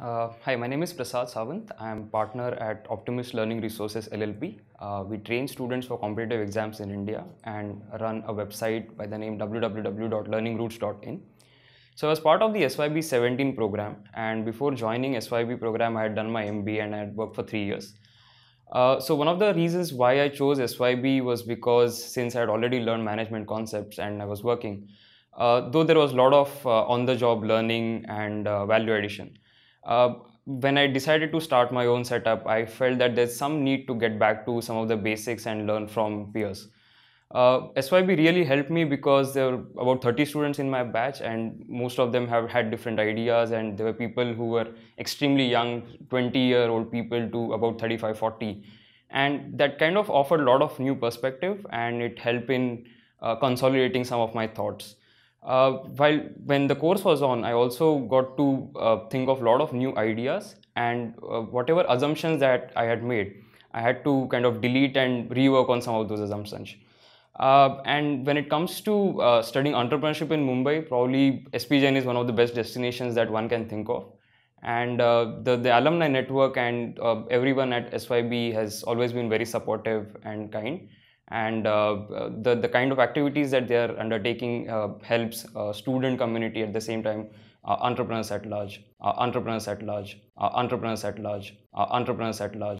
Uh, hi, my name is Prasad Sawant. I am partner at Optimus Learning Resources LLP. Uh, we train students for competitive exams in India and run a website by the name www.learningroots.in. So I was part of the SYB 17 program and before joining SYB program I had done my MBA and I had worked for three years. Uh, so one of the reasons why I chose SYB was because since I had already learned management concepts and I was working, uh, though there was a lot of uh, on-the-job learning and uh, value addition. Uh, when I decided to start my own setup, I felt that there's some need to get back to some of the basics and learn from peers. Uh, SYB really helped me because there were about 30 students in my batch, and most of them have had different ideas. And there were people who were extremely young, 20 year old people to about 35, 40. And that kind of offered a lot of new perspective and it helped in uh, consolidating some of my thoughts. Uh, while when the course was on, I also got to uh, think of a lot of new ideas and uh, whatever assumptions that I had made, I had to kind of delete and rework on some of those assumptions. Uh, and when it comes to uh, studying entrepreneurship in Mumbai, probably SP Jain is one of the best destinations that one can think of. And uh, the, the alumni network and everyone at SYB has always been very supportive and kind and uh, the, the kind of activities that they are undertaking uh, helps uh, student community at the same time entrepreneurs at large entrepreneurs at large entrepreneurs at large entrepreneurs at large